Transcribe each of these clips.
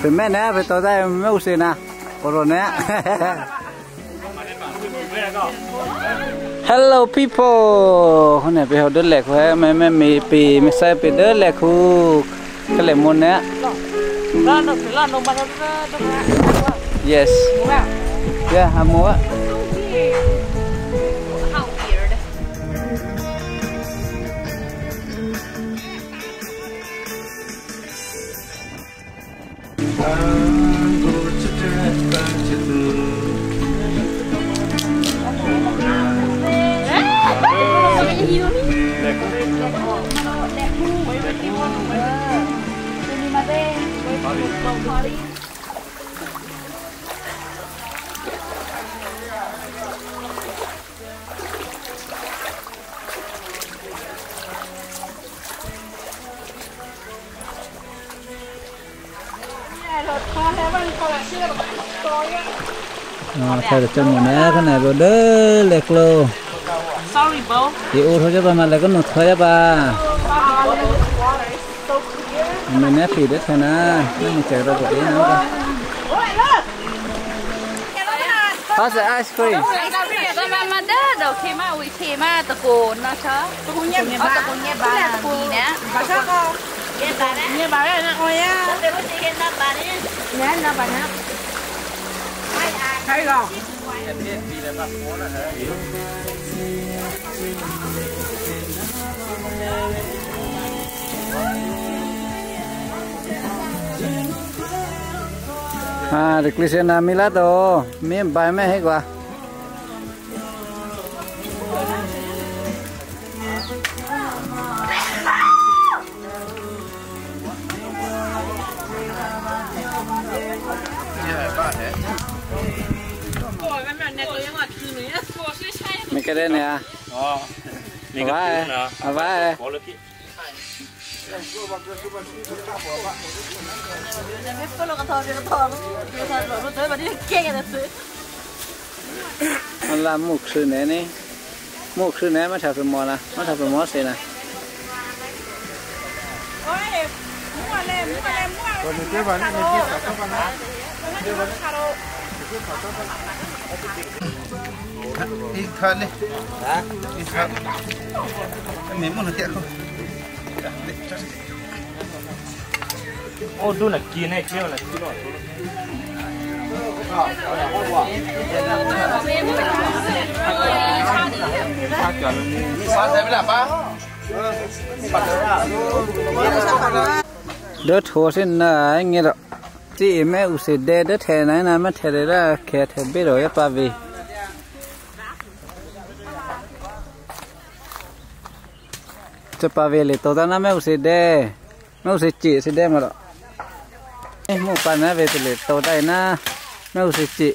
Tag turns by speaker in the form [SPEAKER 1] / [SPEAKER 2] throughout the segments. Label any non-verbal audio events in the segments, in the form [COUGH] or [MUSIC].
[SPEAKER 1] เป็นแม่นะเป็นตัวได้ไม่อุศินะโอโรนะ Hello people คนไหนไปเอาเดินแหลกไว้ไม่ไม่มีปีไม่ใช่ไปเดินแหลกคูก็เลยมุนเนี้ย yes yeah ฮามัว
[SPEAKER 2] Ờ,
[SPEAKER 1] à, được chân mình nè cái này rồi đỡ lệch lô.
[SPEAKER 2] Sorry
[SPEAKER 1] bố yêu thôi chứ ba mà lại có một thôi ba mình nét thì đấy thôi nè nó mình chạy ra rồi đấy nữa How's ice cream?
[SPEAKER 2] Ice mà mà đầu khi mà uy khi mà tôi cố nó chớ. Tôi cũng nhé,
[SPEAKER 1] tôi cũng nhé ba. Tôi Nghe bà đó. Nghe bà đó nè, ôi á. cái đây nè.
[SPEAKER 3] Mình cái này
[SPEAKER 1] à
[SPEAKER 2] vãi
[SPEAKER 1] anh làm một sự nè nè. Mục sư nè mà thập phần mò nè. Mà thập phần mò xí nè.
[SPEAKER 4] Hãy subscribe cho kênh Ghiền Mì Gõ Để không
[SPEAKER 3] bỏ lỡ những video hấp dẫn đi khăn đi. Đi khăn em miếng một cái không? Ô đu là kia này kia là
[SPEAKER 4] kia rồi. Ba chuẩn ba thế mới là ba
[SPEAKER 1] đất hồ xin à, anh nghe rồi Chị mẹ u sẽ đê đất thề này là mất thề đấy là kẻ thề biết rồi bà vì. Cho bà vì lì tôi ta nó mẹ u sẽ đê. Mẹ u sẽ chị sẽ đê mà đó. Ê, một bà nè về thì lì tôi đây na Mẹ u sẽ chị.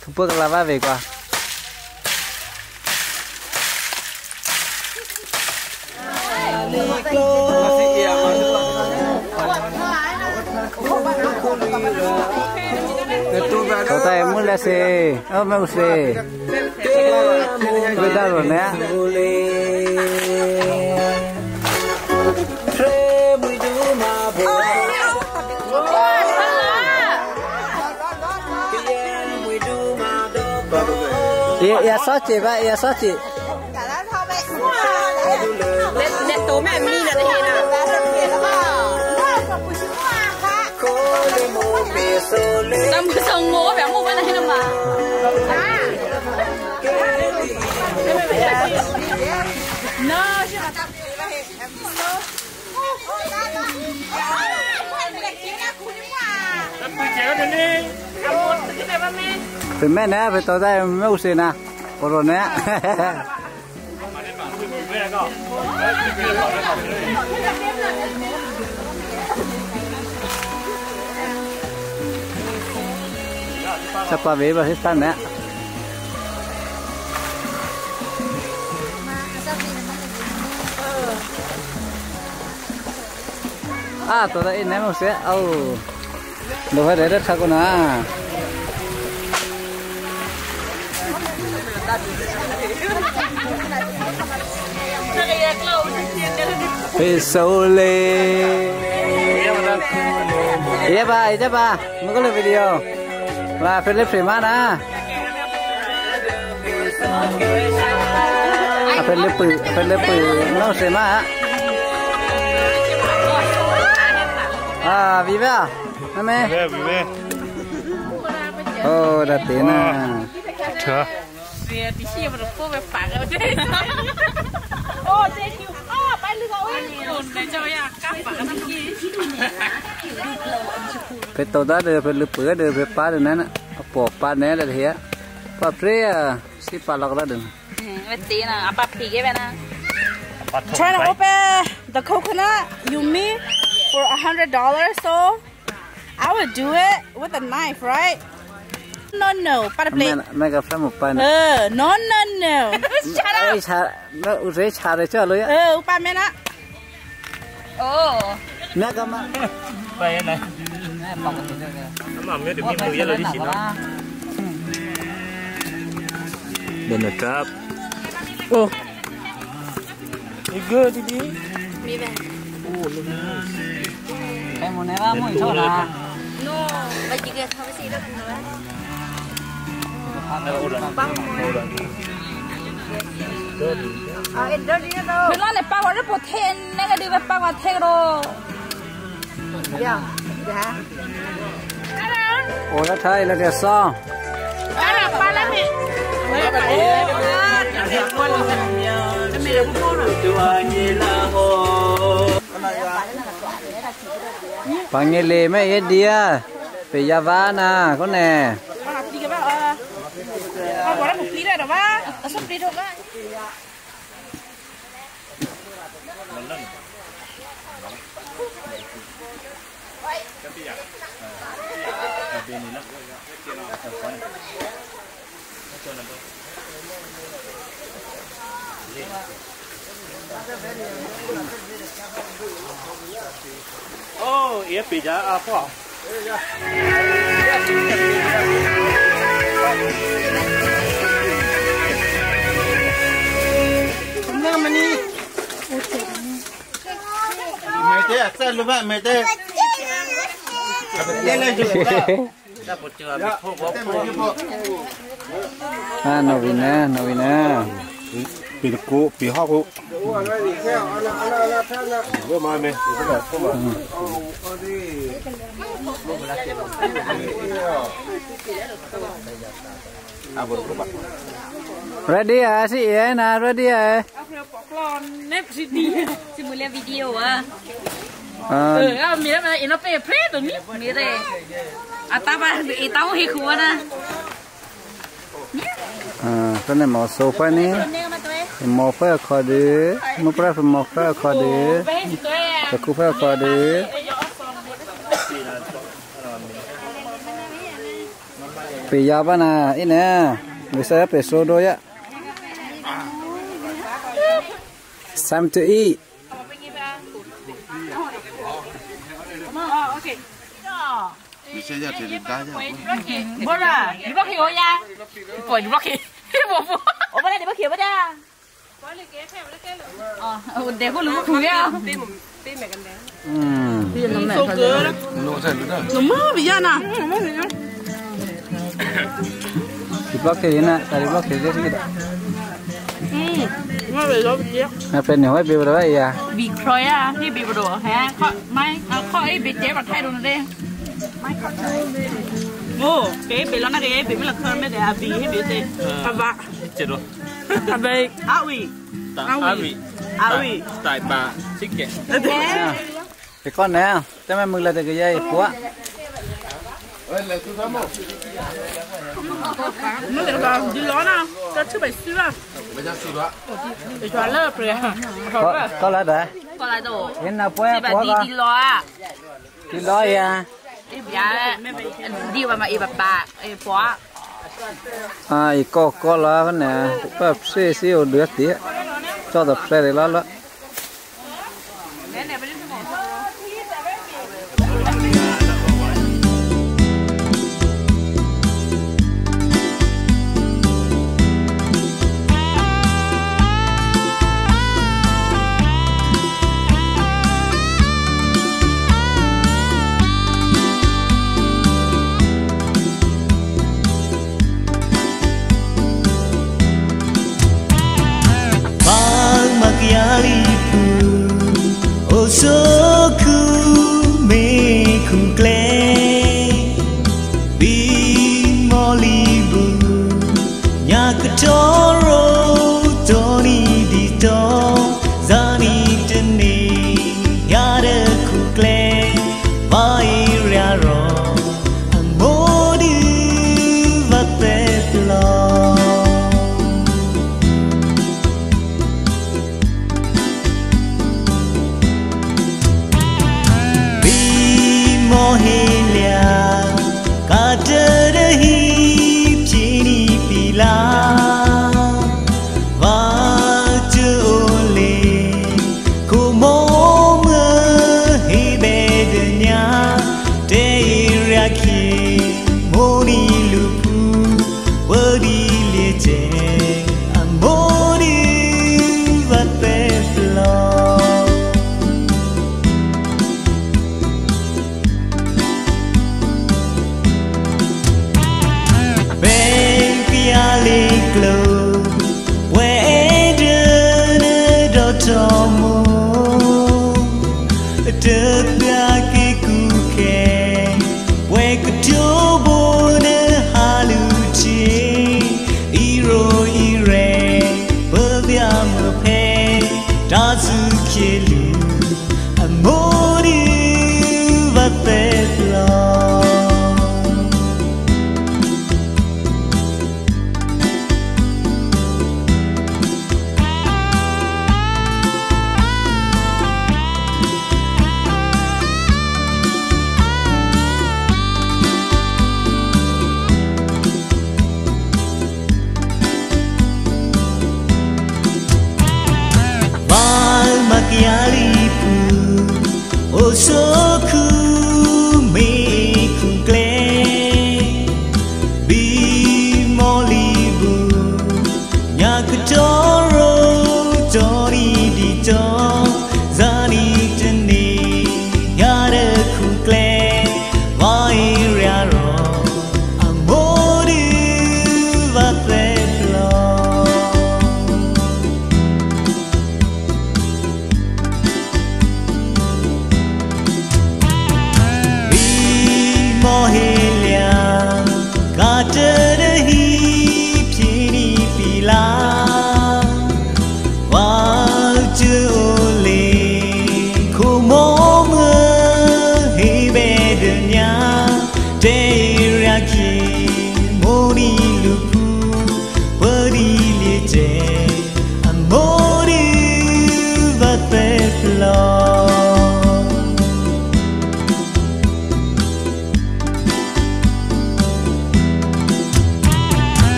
[SPEAKER 1] Thu bước là ba về qua. Tổ tay muốn là xe, ơ mẹ xe. Bây giờ rồi nè. Dạ, dạ sót chị vậy, dạ sót chị.
[SPEAKER 2] le tố mẹ mi là thế nào? Tâm cứ sông No, je
[SPEAKER 1] phải mẹ nè phải tỏ ra mẹ u xe nè. Còn rồi nè.
[SPEAKER 3] Hãy subscribe cho kênh Ghiền Mì
[SPEAKER 1] Gõ Để không bỏ lỡ những video hấp dẫn bà hết tan nè. À, tôi tay nè một xe. Ô. Đồ phải để đất khác con à. Pe sole. Iya ba, iya ba. Mo ko le video. La pe le prima na. A pe le pu, a pe le pu, no se ma. Ah, viva. Mame.
[SPEAKER 3] về về
[SPEAKER 1] Oh, da tena.
[SPEAKER 3] chờ
[SPEAKER 2] xìa mà được cô về phản ở đây. Ô, thế kêu, ô, bay lưng ơi. Để cho ya, cắp [LAUGHS] phản ở trong kia.
[SPEAKER 1] Pe to da de pe le pu de pe pa de na na. Po pa ne da thia. Pa pre si pa lok da de.
[SPEAKER 2] Về tí nào, à, bà phí cái về nào.
[SPEAKER 3] bắt thùng
[SPEAKER 5] Trying to
[SPEAKER 3] bay
[SPEAKER 5] open the coconut yumi for a hundred dollars. So I would do it with a knife, right? No, no, para play.
[SPEAKER 1] Me me ga fra mo pa na.
[SPEAKER 5] Uh, no, no, no. [LAUGHS]
[SPEAKER 2] Shut up.
[SPEAKER 1] Ai cha, nó u re cha de cha lo ya.
[SPEAKER 5] Uh, upa mena.
[SPEAKER 2] Ồ.
[SPEAKER 1] Me ga ma.
[SPEAKER 3] bay này mà mới được miếng mười rồi đi xin nó đây là cáp ô đi good đi đi.
[SPEAKER 1] Em muốn em muốn cho là.
[SPEAKER 2] No, bà chỉ kia thôi gì đó cũng nói. Mình nói này bao vào rất bột thêm, nên là đi về bao thêm rồi.
[SPEAKER 1] Ủa nó thay là cái sao?
[SPEAKER 2] Đó là ba lá mì.
[SPEAKER 1] Bằng nghe lề mấy hết đi à. Phải gia vá nè, con nè.
[SPEAKER 5] Oh, ya apa Oh, iya pijak apa? Kenapa ni? Mete, saya lupa mete. Play dah, ba?
[SPEAKER 3] ô ý bị giá à phó
[SPEAKER 4] mày thế à sao lúc vậy mày thế lên lên chụp
[SPEAKER 3] đã một chờ bị phô bó
[SPEAKER 1] À, nó vì nè, nó vì nè.
[SPEAKER 3] bị được cú bị hoa cú vừa mai mày
[SPEAKER 1] Ready à, si eh na, ready à.
[SPEAKER 2] Xin mời lên video à.
[SPEAKER 1] À,
[SPEAKER 2] Ừ, à, mình đã nói nó phải phê tụi mình. Mình đây. À, ta bà bị tao hi khua nè.
[SPEAKER 1] à, cái này màu sofa nè. Màu phải khó đi. Màu phải khó đi.
[SPEAKER 2] À.
[SPEAKER 1] Cái cú phải khó đi. Bị gia ba nè, ít nè. Người sẽ phải số đôi á. Time to eat.
[SPEAKER 4] Mày sẽ ra thì được đá chứ
[SPEAKER 2] Bố là, đi bắt hiểu nha. Bỏ đi bắt hiểu. Bỏ. Ủa bố này đi bắt hiểu bố ra. Ờ, ừ, để có lúa khử ra.
[SPEAKER 1] Ừm.
[SPEAKER 5] So good. No, ma, biya na.
[SPEAKER 1] Di block cái nè, tadi block cái gì đó.
[SPEAKER 5] Biya.
[SPEAKER 1] Nó phải nhiều hay biểu đó vậy à.
[SPEAKER 2] Bị khói à, thì bị đồ hả? Khó, mai, à, khó ấy bị chế vào thay đồ này đây.
[SPEAKER 5] Oh, cái be lo na cái be mi la kan me de abi he be te. Aba.
[SPEAKER 3] chết rồi
[SPEAKER 5] Abe. Awi.
[SPEAKER 3] Avi
[SPEAKER 5] Awi.
[SPEAKER 3] tại bà xích kẹt
[SPEAKER 1] À, Cái con nè, cho mày mừng là cái dây quá.
[SPEAKER 5] Nó di lo na. Ta chu be su ba. Be cho la pre.
[SPEAKER 1] Có có là đấy.
[SPEAKER 2] Có lại đồ.
[SPEAKER 1] Hiện nào
[SPEAKER 2] bà
[SPEAKER 1] quá
[SPEAKER 2] đi đi lo à.
[SPEAKER 1] Đi lo à.
[SPEAKER 2] Đi đi mà đi bà bà, đi bỏ.
[SPEAKER 1] À, có có con nè, có xe xe đứa tí. Cho tập xe để lo lo.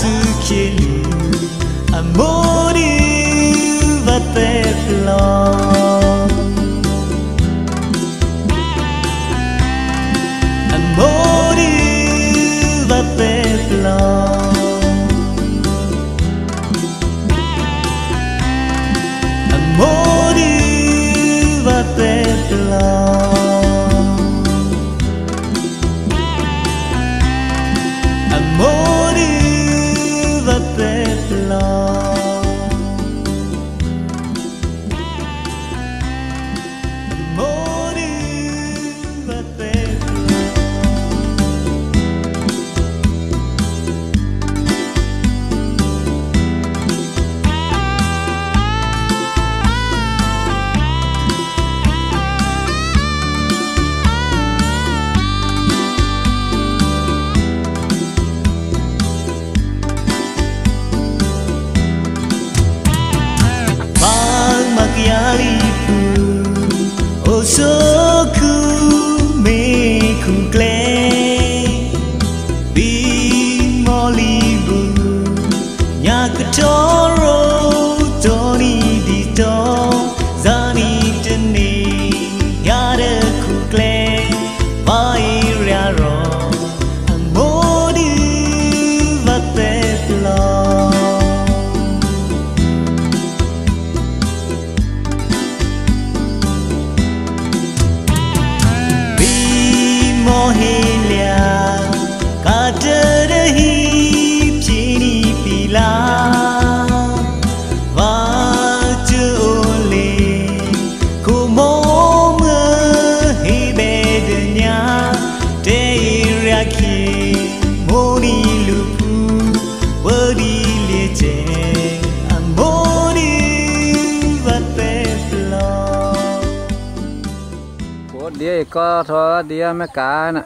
[SPEAKER 6] Ce qui est lui, va te plaindre.
[SPEAKER 1] Ủa đĩa có thôi đĩa mấy cá nè